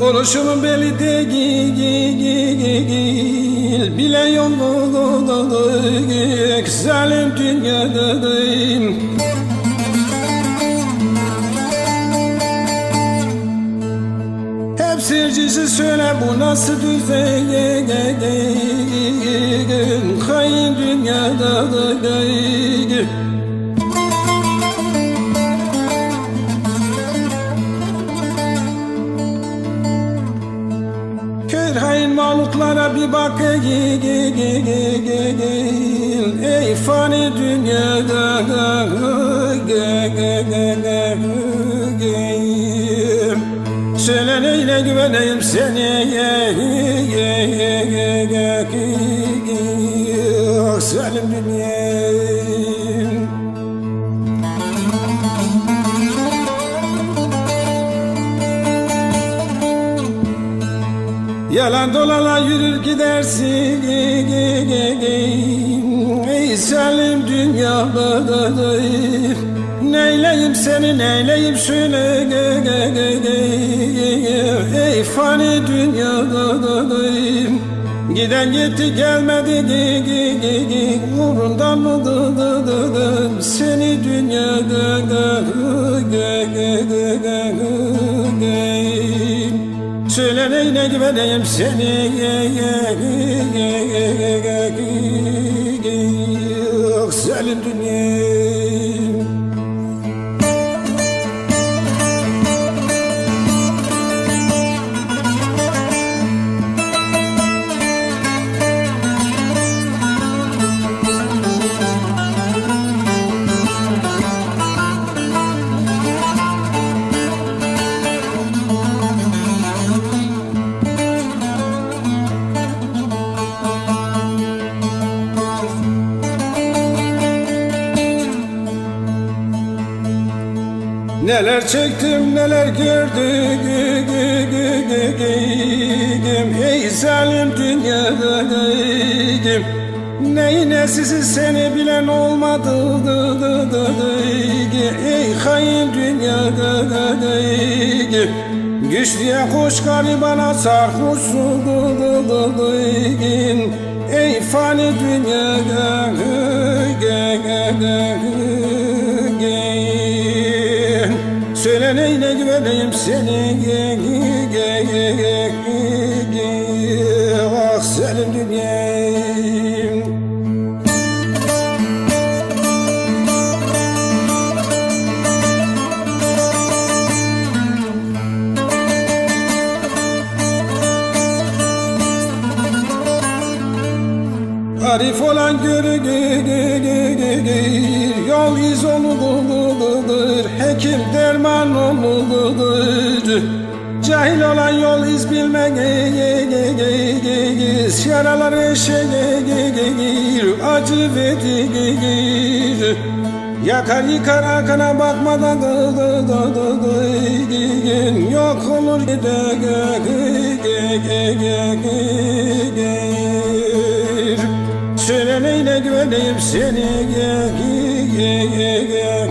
Oluşumun beli değil Bile yolundayım Zalim dünyadayım. Hep sircisi söyle bu nasıl düzen Hain dünyadayım Kör hain maluklara bir bak Ey fani dünyada Söyle neyle güveneyim seni Salim dünyayım Yalan dolala yürür gidersin. Ey salim dünyada Neyleyim seni neyleyim söyle Ey fani dünyada Giden gitti gelmedi. Uğrundan mı dıdım Seni dünyada Söyle neyle güveneyim seni? Zalim dünyayım Neler çektim neler gördüm Ey zalim dünyadaydım Neyine sizi seni bilen olmadı Ey hain dünyadaydım Güçlüye koş garibana sarhoşsun Ey fani dünyada Söyle neyle güveneyim seni? Ah senin dünyayım. Arif olan görü Yol iz oludur Hekim derman oludur Cahil olan yol iz bilmeyiz Yaralar eşeğir Acı verir Yakar yıkar arkana bakmadan Yok olur gider Söyle neyle güveneyim seni Ah Selim dünya